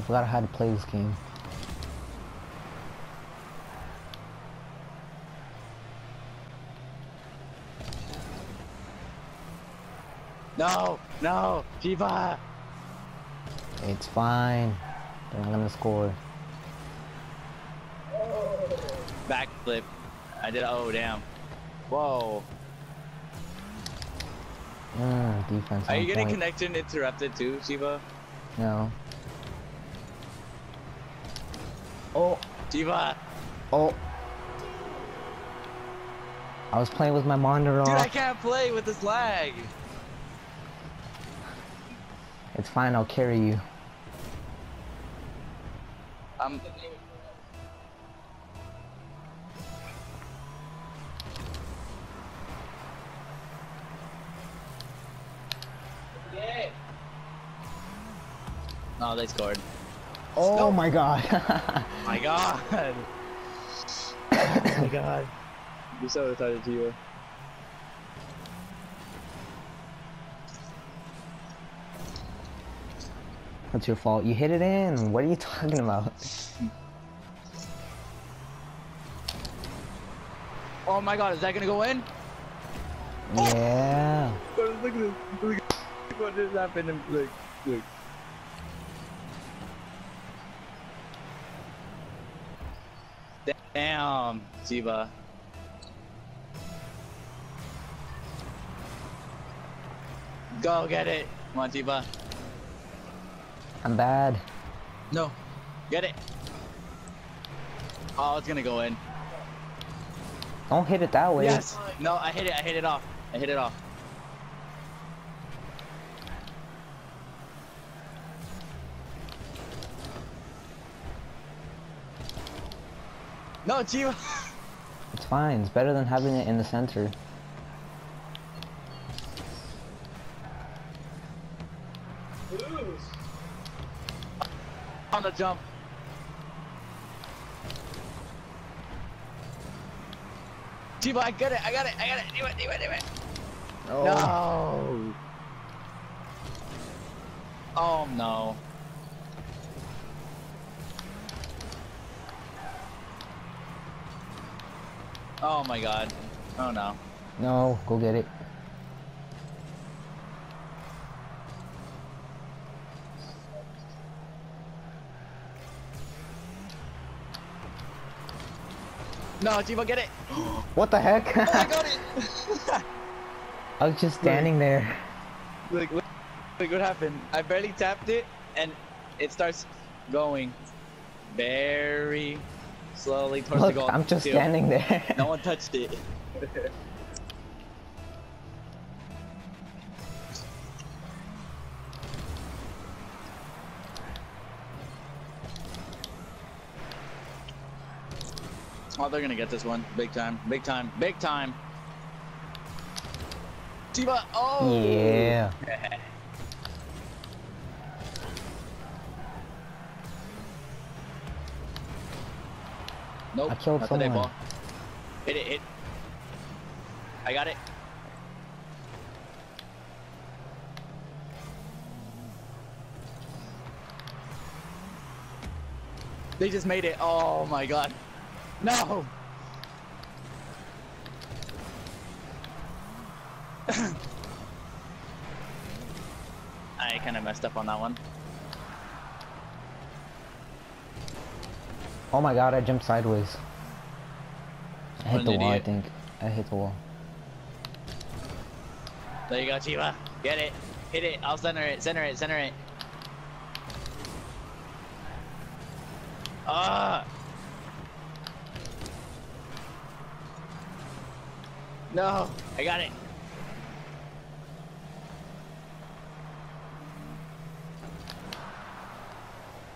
forgot how to play this game. No, no, Chiva. It's fine. They're gonna score. Backflip. I did. Oh damn. Whoa. Mm, defense. Are you getting point. connection interrupted too, Chiva? No. Oh, Chiva. oh. I was playing with my monitor Dude, I can't play with this lag. It's fine. I'll carry you. I'm. Oh, they scored. Oh No. my god. My God. oh my God. You're so retarded, Chiva. That's your fault. You hit it in. What are you talking about? Oh my God, is that gonna go in? Yeah. Look at this. Look at what just happened. Look, look. Damn, Chiva. Go get it. Come on, Chiva. I'm bad. No. Get it. Oh, it's gonna go in. Don't hit it that way. Yes. No, I hit it. I hit it off. I hit it off. No, Chiva. It's fine. It's better than having it in the center. On the jump. Chiva, I got it. I got it. I got it. Do it. Do it. Do it. Oh. No. Oh no. Oh my god. Oh no. No, go get it. No, Chiva, get it. What the heck? Oh, I got it. I was just standing there. look, look, look what happened. I barely tapped it, and it starts going very slowly towards Look, the goal. I'm just standing there. No one touched it. oh, they're gonna get this one. Big time. Big time. Big time. Tiba. Oh. Yeah. Nope. I killed today, someone. ball. Hit it, hit. I got it. They just made it. Oh my god. No! I kind of messed up on that one. Oh my god, I jumped sideways. I hit the an wall, I think. I hit the wall. There you go, Chiva. Get it. Hit it. I'll center it. Center it. Center it. Ah! No, I got it.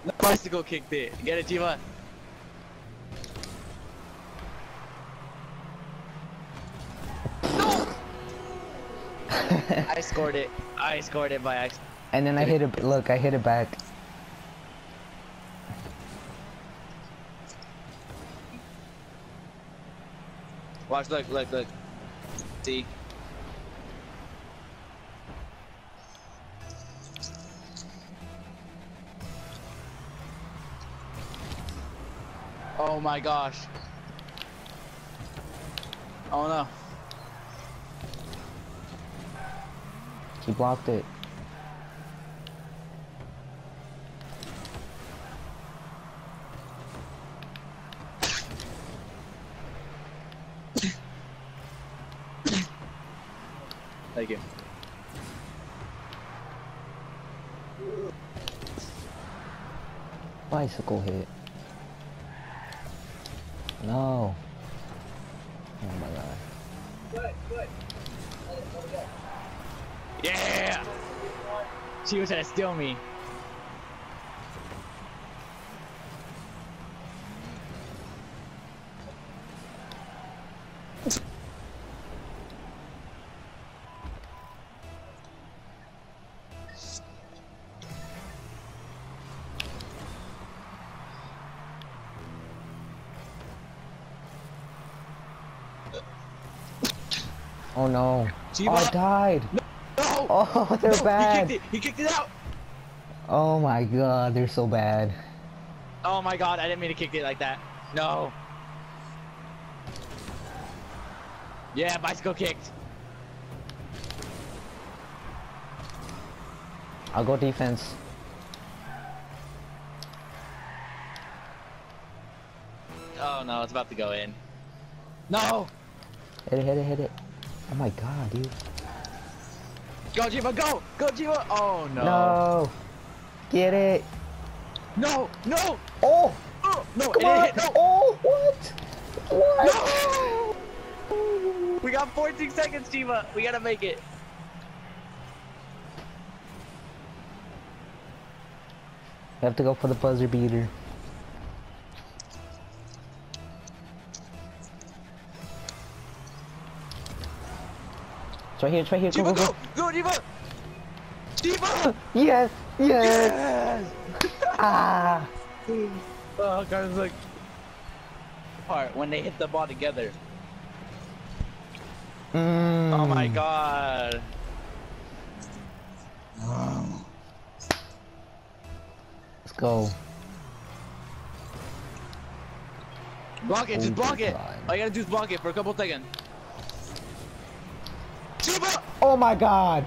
No bicycle kicked it. Get it, Chiva. I scored it. I scored it by accident. And then I hit it. Look, I hit it back. Watch, look, look, look. See? Oh my gosh. Oh no. He blocked it. Thank you. Bicycle hit. No. Oh my god. Yeah! She was trying to steal me. Oh no. Oh, I died. No! Oh, they're no, bad. He kicked it! He kicked it out! Oh my god, they're so bad. Oh my god, I didn't mean to kick it like that. No. Yeah, bicycle kicked. I'll go defense. Oh no, it's about to go in. No! Hit it, hit it, hit it. Oh my god, dude. Go Chiva, go! Go Chiva! Oh no. No. Get it. No! No! Oh, Oh! No! come on. hit! No! Oh, what? What? No! We got 14 seconds, Chiva! We gotta make it. We have to go for the buzzer beater. It's right here, it's right here. Go, Chiva, go, go! go. Go, Chiva! Chiva! Yes, yes. Yes! Ah. Oh, guys, like... Part when they hit the ball together. Mm. Oh my god. Let's go. Block it, just Oh block it. God. All you gotta do is block it for a couple seconds. Chiva! Oh my god.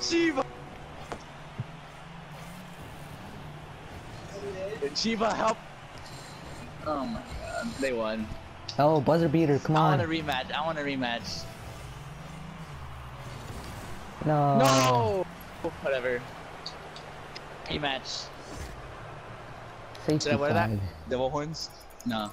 Chiva! Chiva, help! Oh my god, they won. Oh, buzzer beater, come on. I want a rematch. I want a rematch. No. No! Whatever. Rematch. Safety Did I wear that? Devil horns? No.